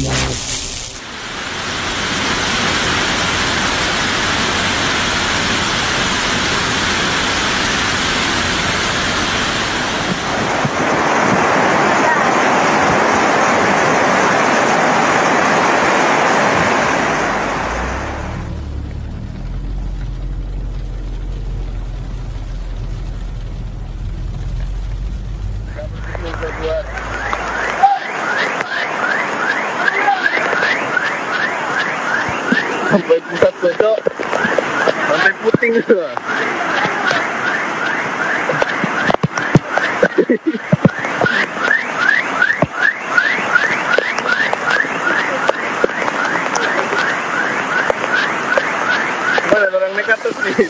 Yeah. sampai pusat besok sampai puting tuh Mana orang nekat tuh sih